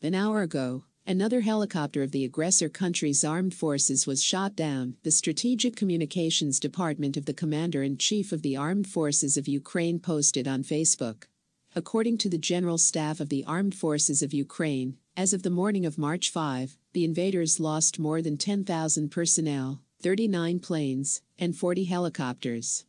An hour ago, another helicopter of the aggressor country's armed forces was shot down, the Strategic Communications Department of the Commander in Chief of the Armed Forces of Ukraine posted on Facebook. According to the General Staff of the Armed Forces of Ukraine, as of the morning of March 5, the invaders lost more than 10,000 personnel, 39 planes, and 40 helicopters.